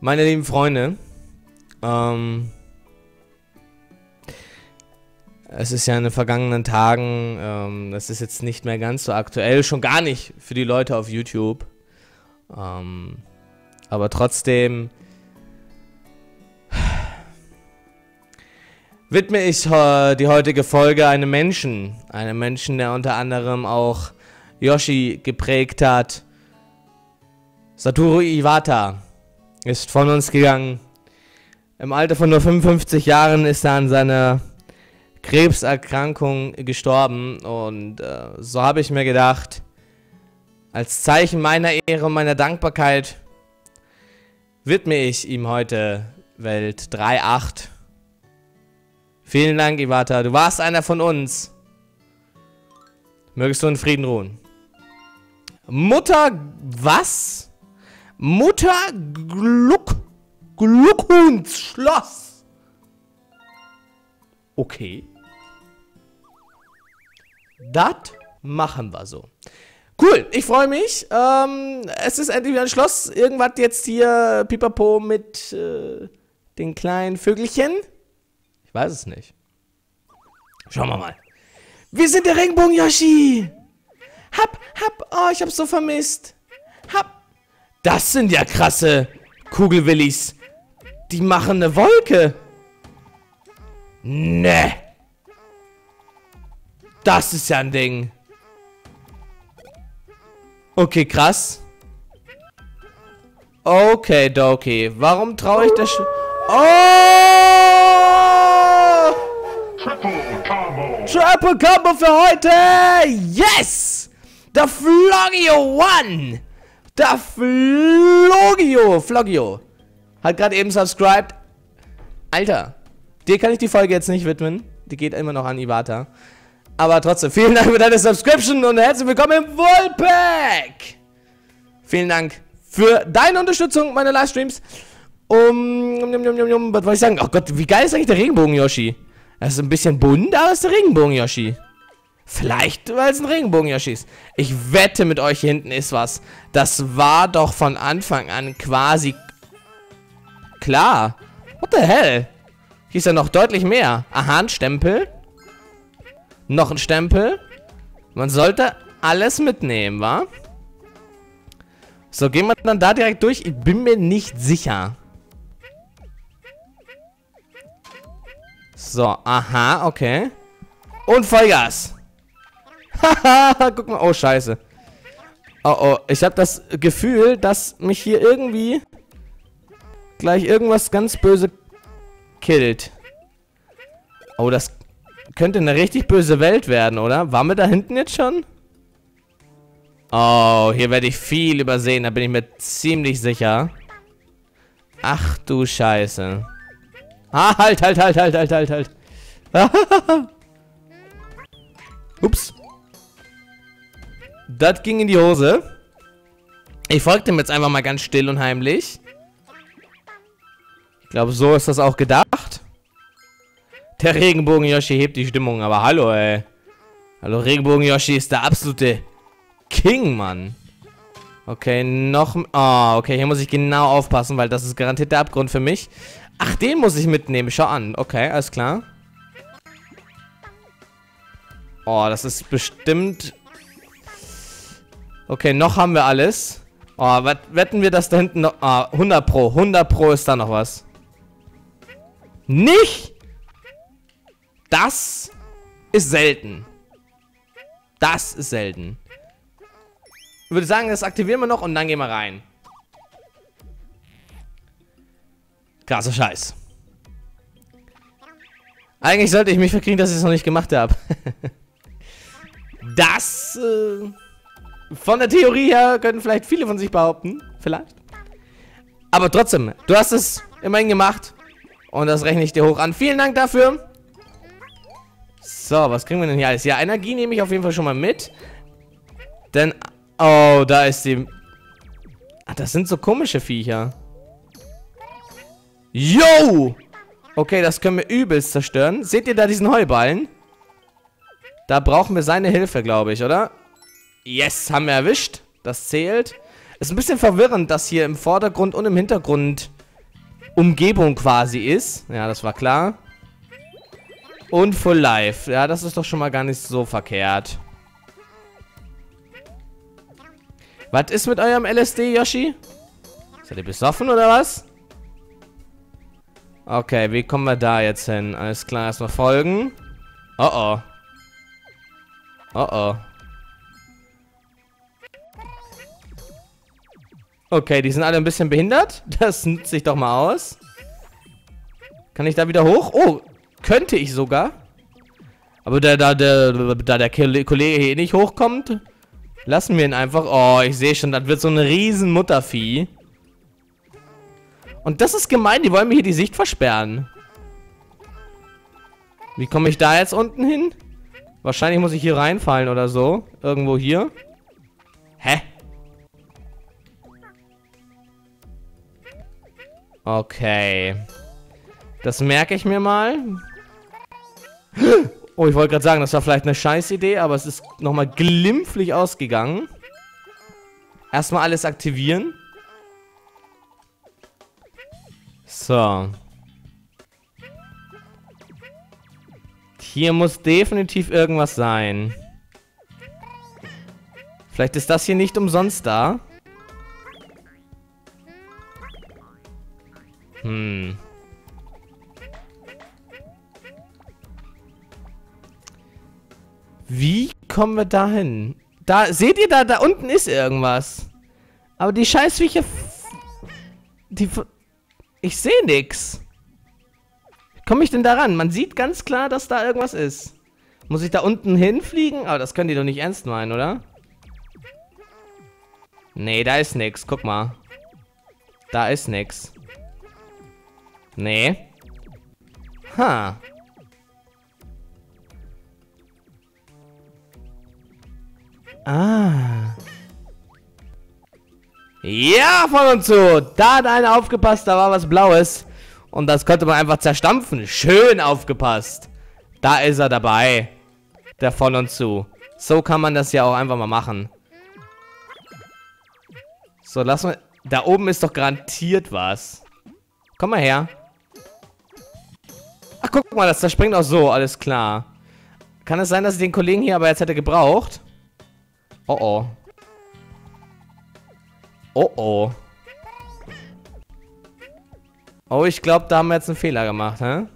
Meine lieben Freunde, ähm, es ist ja in den vergangenen Tagen, ähm, das ist jetzt nicht mehr ganz so aktuell, schon gar nicht für die Leute auf YouTube. Ähm, aber trotzdem widme ich die heutige Folge einem Menschen. Einem Menschen, der unter anderem auch Yoshi geprägt hat. Satoru Iwata ist von uns gegangen. Im Alter von nur 55 Jahren ist er an seiner Krebserkrankung gestorben. Und äh, so habe ich mir gedacht, als Zeichen meiner Ehre und meiner Dankbarkeit widme ich ihm heute Welt 3.8. Vielen Dank, Iwata. Du warst einer von uns. Mögest du in Frieden ruhen. Mutter, was? Mutter Gluck, Gluckhuhns Schloss. Okay. Das machen wir so. Cool, ich freue mich. Ähm, es ist endlich wieder ein Schloss. Irgendwas jetzt hier, pipapo, mit äh, den kleinen Vögelchen. Ich weiß es nicht. Schauen wir mal. Wir sind der Regenbogen, Yoshi. Hab, hab, oh, ich hab's so vermisst. Hab. Das sind ja krasse Kugelwillis. Die machen eine Wolke. Ne. Das ist ja ein Ding. Okay, krass. Okay, Doki. Warum traue ich das schon? Oh! Triple Combo. Triple Combo für heute. Yes! Der Flogio One. Der Flogio. Flogio. Hat gerade eben subscribed. Alter. Dir kann ich die Folge jetzt nicht widmen. Die geht immer noch an Iwata. Aber trotzdem, vielen Dank für deine Subscription und herzlich willkommen im Wollpack. Vielen Dank für deine Unterstützung meiner Livestreams. Um, um, um, um, um, was wollte ich sagen? Oh Gott, wie geil ist eigentlich der Regenbogen-Yoshi? Das ist ein bisschen bunt, aber ist der Regenbogen-Yoshi. Vielleicht, weil es ein Regenbogen-Yoshi ist. Ich wette mit euch, hier hinten ist was. Das war doch von Anfang an quasi klar. What the hell? Hier ist ja noch deutlich mehr. Aha, ein Stempel. Noch ein Stempel. Man sollte alles mitnehmen, wa? So, gehen wir dann da direkt durch. Ich bin mir nicht sicher. So, aha, okay. Und Vollgas. Haha, guck mal. Oh, scheiße. Oh, oh. Ich habe das Gefühl, dass mich hier irgendwie gleich irgendwas ganz böse killt. Oh, das könnte eine richtig böse Welt werden, oder? Waren wir da hinten jetzt schon? Oh, hier werde ich viel übersehen, da bin ich mir ziemlich sicher. Ach du Scheiße. Ah, halt, halt, halt, halt, halt, halt, halt. Ups. Das ging in die Hose. Ich folge dem jetzt einfach mal ganz still und heimlich. Ich glaube, so ist das auch gedacht. Der Regenbogen-Yoshi hebt die Stimmung, aber hallo, ey. Hallo, Regenbogen-Yoshi ist der absolute King, Mann. Okay, noch... Oh, okay, hier muss ich genau aufpassen, weil das ist garantiert der Abgrund für mich. Ach, den muss ich mitnehmen. Schau an. Okay, alles klar. Oh, das ist bestimmt... Okay, noch haben wir alles. Oh, wetten wir, dass da hinten noch... Ah, 100 Pro. 100 Pro ist da noch was. Nicht? Das ist selten. Das ist selten. Ich würde sagen, das aktivieren wir noch und dann gehen wir rein. Krasser Scheiß. Eigentlich sollte ich mich verkriegen, dass ich es noch nicht gemacht habe. das, äh, von der Theorie her können vielleicht viele von sich behaupten. Vielleicht. Aber trotzdem, du hast es immerhin gemacht. Und das rechne ich dir hoch an. Vielen Dank dafür. So, was kriegen wir denn hier alles? Ja, Energie nehme ich auf jeden Fall schon mal mit. Denn, oh, da ist die... Ach, das sind so komische Viecher. Yo! Okay, das können wir übelst zerstören. Seht ihr da diesen Heuballen? Da brauchen wir seine Hilfe, glaube ich, oder? Yes, haben wir erwischt. Das zählt. Ist ein bisschen verwirrend, dass hier im Vordergrund und im Hintergrund Umgebung quasi ist. Ja, das war klar. Und Full Life. Ja, das ist doch schon mal gar nicht so verkehrt. Was ist mit eurem LSD, Yoshi? Seid ihr besoffen oder was? Okay, wie kommen wir da jetzt hin? Alles klar, erstmal folgen. Oh oh. Oh oh. Okay, die sind alle ein bisschen behindert. Das nutze ich doch mal aus. Kann ich da wieder hoch? Oh, könnte ich sogar. Aber da, da, da, da der Kollege hier nicht hochkommt, lassen wir ihn einfach. Oh, ich sehe schon, das wird so ein riesen Muttervieh. Und das ist gemein, die wollen mir hier die Sicht versperren. Wie komme ich da jetzt unten hin? Wahrscheinlich muss ich hier reinfallen oder so. Irgendwo hier. Hä? Okay. Das merke ich mir mal. Oh, ich wollte gerade sagen, das war vielleicht eine Scheißidee, aber es ist nochmal glimpflich ausgegangen. Erstmal alles aktivieren. So. Hier muss definitiv irgendwas sein. Vielleicht ist das hier nicht umsonst da. Hm. Wie kommen wir da hin? Da, seht ihr da, da unten ist irgendwas. Aber die Scheißviecher... Die... Ich sehe nix. Komme ich denn da ran? Man sieht ganz klar, dass da irgendwas ist. Muss ich da unten hinfliegen? Aber das können die doch nicht ernst meinen, oder? Nee, da ist nix. Guck mal. Da ist nix. Nee. Ha. Ah. Ja, von uns zu. Da hat einer aufgepasst, da war was Blaues. Und das konnte man einfach zerstampfen. Schön aufgepasst. Da ist er dabei. Der von uns zu. So kann man das ja auch einfach mal machen. So, lass mal... Da oben ist doch garantiert was. Komm mal her. Ach, guck mal, das, das springt auch so. Alles klar. Kann es sein, dass ich den Kollegen hier aber jetzt hätte gebraucht? Oh oh. Oh oh. Oh, ich glaube, da haben wir jetzt einen Fehler gemacht, hä?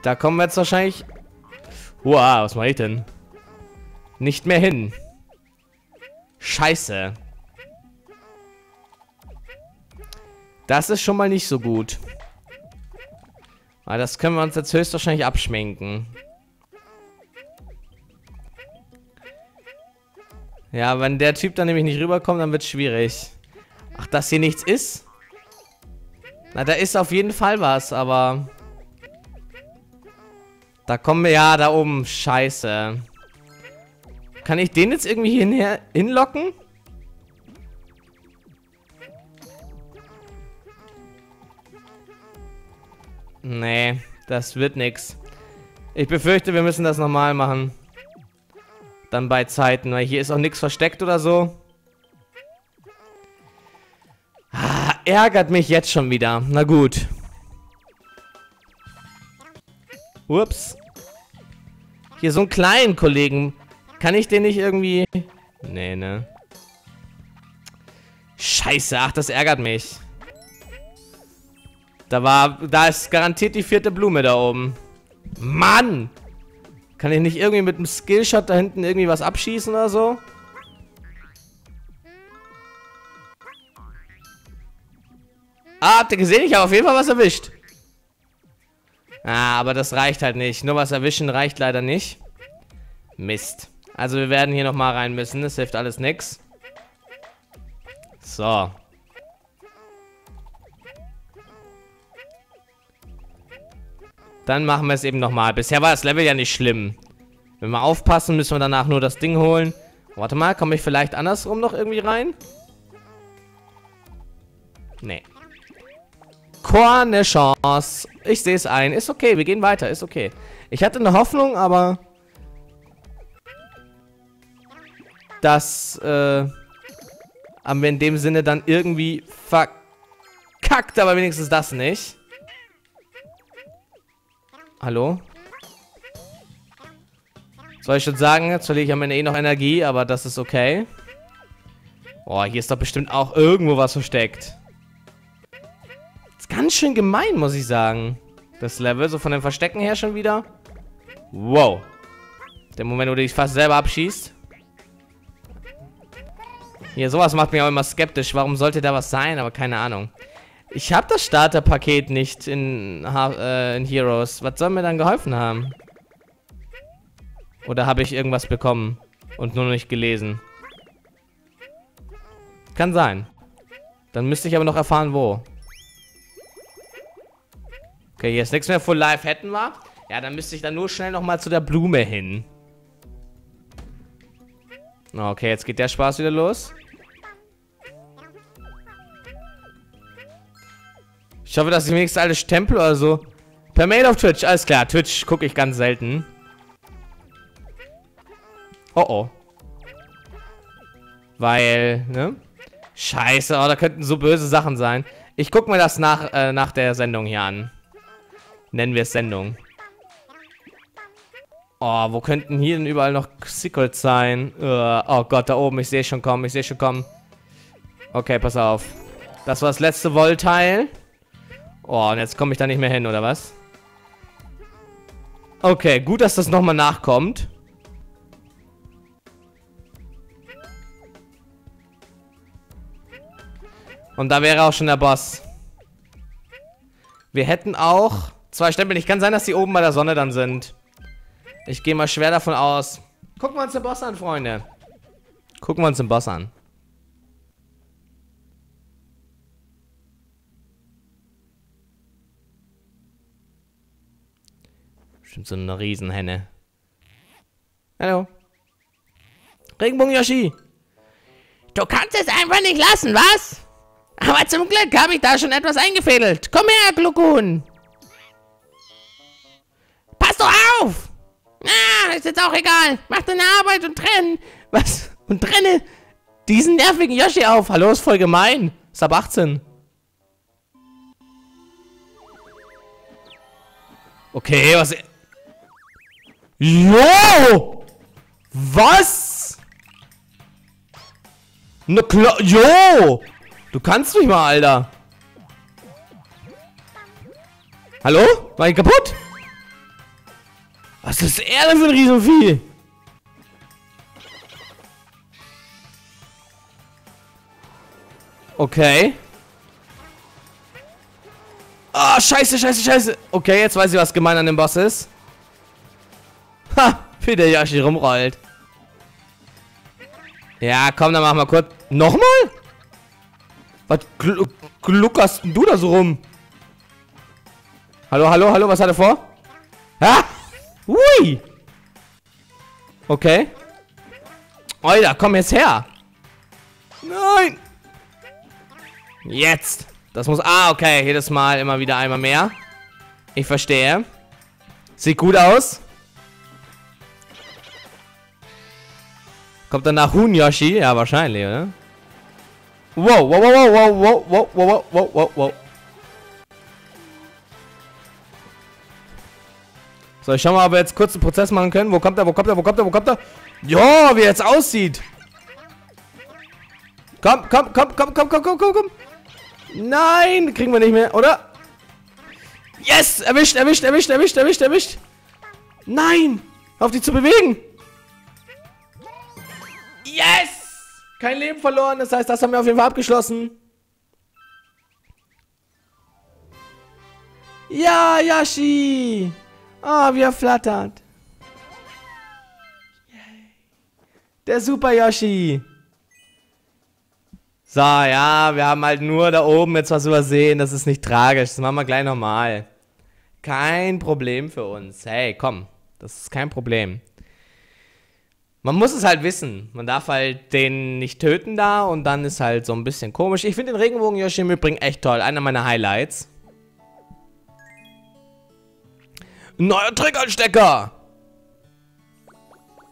Da kommen wir jetzt wahrscheinlich... Wow, was mache ich denn? Nicht mehr hin. Scheiße. Das ist schon mal nicht so gut. Aber das können wir uns jetzt höchstwahrscheinlich abschminken. Ja, wenn der Typ dann nämlich nicht rüberkommt, dann wird es schwierig. Ach, dass hier nichts ist? Na, da ist auf jeden Fall was, aber... Da kommen wir ja da oben. Scheiße. Kann ich den jetzt irgendwie hinher hinlocken? Nee, das wird nix. Ich befürchte, wir müssen das nochmal machen. Dann bei Zeiten, weil hier ist auch nichts versteckt oder so. Ah, ärgert mich jetzt schon wieder. Na gut. Ups. Hier so einen kleinen Kollegen. Kann ich den nicht irgendwie... Nee, ne. Scheiße, ach, das ärgert mich. Da war... Da ist garantiert die vierte Blume da oben. Mann! Kann ich nicht irgendwie mit einem Skillshot da hinten irgendwie was abschießen oder so? Ah, habt ihr gesehen? Ich habe auf jeden Fall was erwischt. Ah, aber das reicht halt nicht. Nur was erwischen reicht leider nicht. Mist. Also wir werden hier nochmal rein müssen. Das hilft alles nix. So. Dann machen wir es eben nochmal. Bisher war das Level ja nicht schlimm. Wenn wir aufpassen, müssen wir danach nur das Ding holen. Warte mal, komme ich vielleicht andersrum noch irgendwie rein? Nee. Keine Chance. Ich sehe es ein. Ist okay, wir gehen weiter. Ist okay. Ich hatte eine Hoffnung, aber... Dass, äh... Haben wir in dem Sinne dann irgendwie verkackt, aber wenigstens das nicht. Hallo? Soll ich schon sagen, jetzt verliere ich am Ende eh noch Energie, aber das ist okay. Boah, hier ist doch bestimmt auch irgendwo was versteckt. Ist ganz schön gemein, muss ich sagen. Das Level, so von den Verstecken her schon wieder. Wow. Der Moment, wo du dich fast selber abschießt. Hier, sowas macht mich auch immer skeptisch. Warum sollte da was sein? Aber keine Ahnung. Ich habe das Starterpaket nicht in, äh, in Heroes. Was soll mir dann geholfen haben? Oder habe ich irgendwas bekommen und nur noch nicht gelesen? Kann sein. Dann müsste ich aber noch erfahren, wo. Okay, hier ist nichts mehr Full Life. Hätten wir. Ja, dann müsste ich dann nur schnell nochmal zu der Blume hin. Okay, jetzt geht der Spaß wieder los. Ich hoffe, dass ich wenigstens alle Stempel oder so. Per Mail auf Twitch, alles klar. Twitch gucke ich ganz selten. Oh oh. Weil, ne? Scheiße, oh, da könnten so böse Sachen sein. Ich guck mir das nach, äh, nach der Sendung hier an. Nennen wir es Sendung. Oh, wo könnten hier denn überall noch Secrets sein? Uh, oh Gott, da oben, ich sehe schon kommen, ich sehe schon kommen. Okay, pass auf. Das war das letzte Wollteil. Oh, und jetzt komme ich da nicht mehr hin, oder was? Okay, gut, dass das nochmal nachkommt. Und da wäre auch schon der Boss. Wir hätten auch zwei Stempel. Ich kann sein, dass die oben bei der Sonne dann sind. Ich gehe mal schwer davon aus. Gucken wir uns den Boss an, Freunde. Gucken wir uns den Boss an. Bestimmt so eine Riesenhenne. Hallo. Regenbogen Yoshi. Du kannst es einfach nicht lassen, was? Aber zum Glück habe ich da schon etwas eingefädelt. Komm her, Glukun. Pass doch auf! Ah, ist jetzt auch egal. Mach deine Arbeit und trenn. Was? Und trenne diesen nervigen Yoshi auf. Hallo, ist voll gemein. Ist ab 18. Okay, was... Jo! Was? Na klar, jo! Du kannst mich mal, Alter. Hallo? War ich kaputt? Was ist er denn für ein Riesenvieh? Okay. Ah, oh, scheiße, scheiße, scheiße. Okay, jetzt weiß ich, was gemein an dem Boss ist. Ha, wie der Yoshi rumrollt. Ja, komm, dann machen wir kurz. Nochmal? Was gl gluckerst du da so rum? Hallo, hallo, hallo, was hat er vor? Ha! Hui! Okay. Alter, komm jetzt her. Nein! Jetzt! Das muss... Ah, okay. Jedes Mal immer wieder einmal mehr. Ich verstehe. Sieht gut aus. Kommt danach Hun Yoshi? Ja, wahrscheinlich, oder? Wow, wow, wow, wow, wow, wow, wow, wow, wow, wow. So, ich schau mal, ob wir jetzt kurz einen Prozess machen können. Wo kommt er, wo kommt er, wo kommt er, wo kommt er? Ja, wie er jetzt aussieht. Komm, komm, komm, komm, komm, komm, komm, komm, komm. Nein, kriegen wir nicht mehr, oder? Yes, erwischt, erwischt, erwischt, erwischt, erwischt, erwischt. Nein, auf die zu bewegen. Yes! Kein Leben verloren, das heißt, das haben wir auf jeden Fall abgeschlossen. Ja, Yashi! Ah, oh, wie er flattert. Der Super Yoshi. So, ja, wir haben halt nur da oben jetzt was übersehen. Das ist nicht tragisch. Das machen wir gleich nochmal. Kein Problem für uns. Hey, komm. Das ist kein Problem. Man muss es halt wissen. Man darf halt den nicht töten da und dann ist halt so ein bisschen komisch. Ich finde den Regenbogen Yoshi im Übrigen echt toll. Einer meiner Highlights. Neuer Triggerstecker!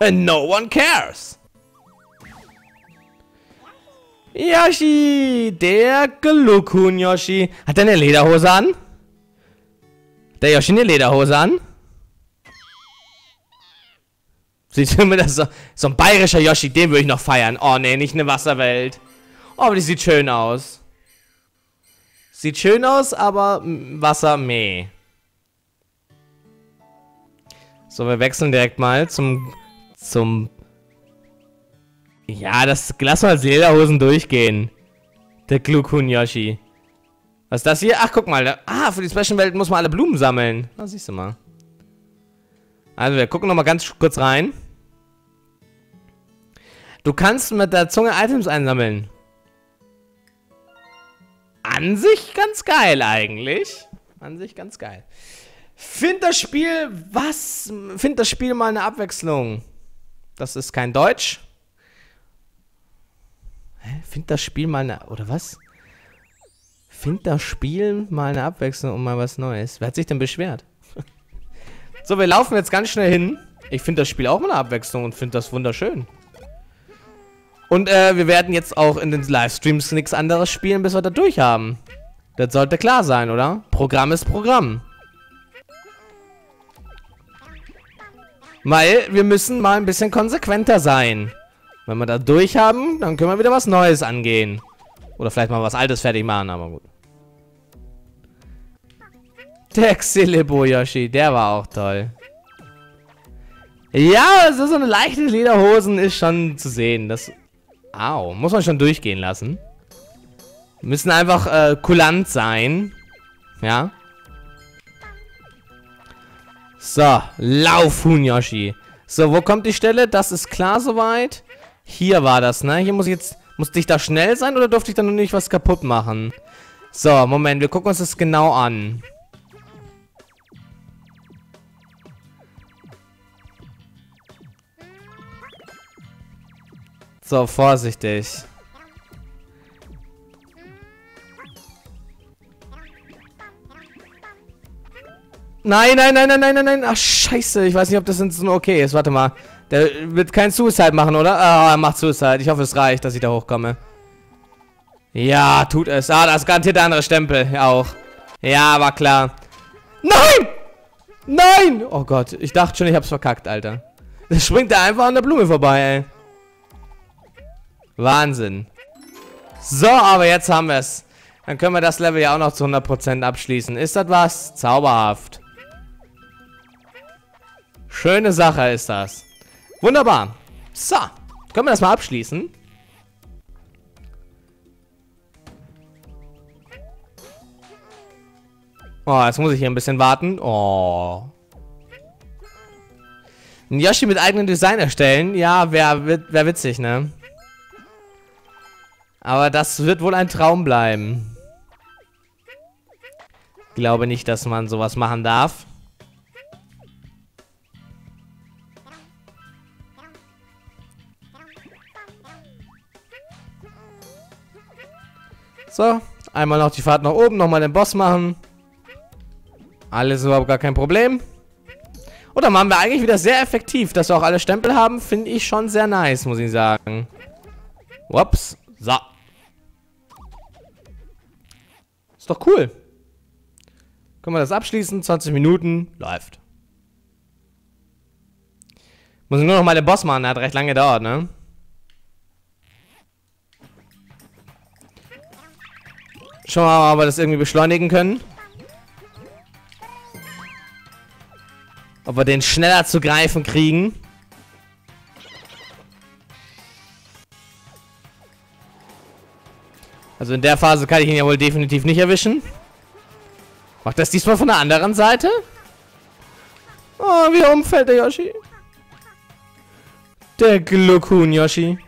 And no one cares! Yoshi, der Glukun Yoshi. Hat er eine Lederhose an? Der Yoshi eine Lederhose an? Sieht mir das so, so ein bayerischer Yoshi, den würde ich noch feiern. Oh ne, nicht eine Wasserwelt. Oh, aber die sieht schön aus. Sieht schön aus, aber Wasser meh. So, wir wechseln direkt mal zum zum ja, das lass mal als Lederhosen durchgehen. Der Glukun Yoshi. Was ist das hier? Ach, guck mal. Da, ah, für die Special-Welt muss man alle Blumen sammeln. Na, siehst du mal. Also, wir gucken nochmal ganz kurz rein. Du kannst mit der Zunge Items einsammeln. An sich ganz geil eigentlich. An sich ganz geil. Find das Spiel, was? Find das Spiel mal eine Abwechslung. Das ist kein Deutsch. Hä? Find das Spiel mal eine, oder was? Find das Spiel mal eine Abwechslung und mal was Neues. Wer hat sich denn beschwert? So, wir laufen jetzt ganz schnell hin. Ich finde das Spiel auch mal eine Abwechslung und finde das wunderschön. Und äh, wir werden jetzt auch in den Livestreams nichts anderes spielen, bis wir da durch haben. Das sollte klar sein, oder? Programm ist Programm. Weil wir müssen mal ein bisschen konsequenter sein. Wenn wir da durch haben, dann können wir wieder was Neues angehen. Oder vielleicht mal was Altes fertig machen, aber gut. Der Xilebo Yoshi, der war auch toll. Ja, so eine leichte Lederhosen ist schon zu sehen. Das Au, muss man schon durchgehen lassen. Müssen einfach äh, kulant sein. Ja. So, lauf, Hunyoshi. So, wo kommt die Stelle? Das ist klar soweit. Hier war das, ne? Hier muss ich jetzt... Musste ich da schnell sein oder durfte ich da nur nicht was kaputt machen? So, Moment, wir gucken uns das genau an. So, vorsichtig. Nein, nein, nein, nein, nein, nein, nein. Ach, scheiße. Ich weiß nicht, ob das so okay ist. Warte mal. Der wird kein Suicide machen, oder? Ah, er macht Suicide. Ich hoffe, es reicht, dass ich da hochkomme. Ja, tut es. Ah, das garantiert der andere Stempel. Auch. Ja, war klar. Nein! Nein! Oh Gott, ich dachte schon, ich hab's verkackt, Alter. Da springt er einfach an der Blume vorbei, ey. Wahnsinn. So, aber jetzt haben wir es. Dann können wir das Level ja auch noch zu 100% abschließen. Ist das was? Zauberhaft. Schöne Sache ist das. Wunderbar. So, können wir das mal abschließen? Oh, jetzt muss ich hier ein bisschen warten. Oh. Ein Yoshi mit eigenem Design erstellen? Ja, wäre wär witzig, ne? Aber das wird wohl ein Traum bleiben. Glaube nicht, dass man sowas machen darf. So, einmal noch die Fahrt nach oben, nochmal den Boss machen. Alles überhaupt gar kein Problem. Und dann waren wir eigentlich wieder sehr effektiv. Dass wir auch alle Stempel haben, finde ich schon sehr nice, muss ich sagen. Ups. So. Ist doch cool. Können wir das abschließen? 20 Minuten. Läuft. Muss ich nur noch mal den Boss machen. Der hat recht lange gedauert, ne? Schauen wir mal, ob wir das irgendwie beschleunigen können. Ob wir den schneller zu greifen kriegen. Also in der Phase kann ich ihn ja wohl definitiv nicht erwischen. Macht das diesmal von der anderen Seite? Oh, wie umfällt der Yoshi. Der Gluckhuhn Yoshi.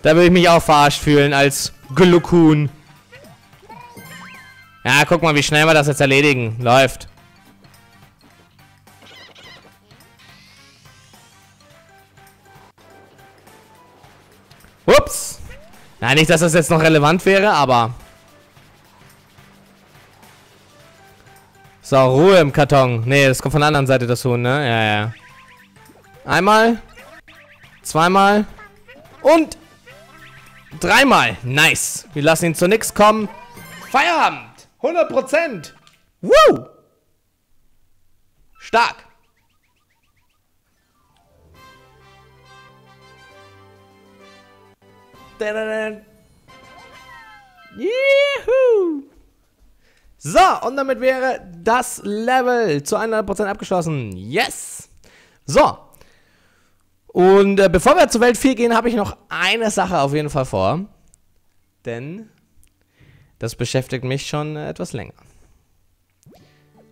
Da würde ich mich auch verarscht fühlen als Gluckhuhn. Ja, guck mal, wie schnell wir das jetzt erledigen. Läuft. Na, nicht, dass das jetzt noch relevant wäre, aber... So, Ruhe im Karton. Nee, das kommt von der anderen Seite, das Huhn, ne? Ja, ja. Einmal. Zweimal. Und... Dreimal. Nice. Wir lassen ihn zu nichts kommen. Feierabend. 100%. Woo. Stark. Juhu. So, und damit wäre das Level zu 100% abgeschlossen. Yes! So. Und äh, bevor wir zur Welt 4 gehen, habe ich noch eine Sache auf jeden Fall vor. Denn das beschäftigt mich schon äh, etwas länger.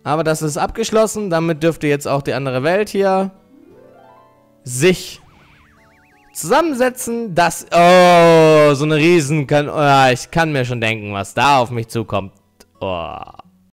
Aber das ist abgeschlossen. Damit dürfte jetzt auch die andere Welt hier sich zusammensetzen. Das... Oh, so eine Riesen kann... Oh, ich kann mir schon denken, was da auf mich zukommt. Oh.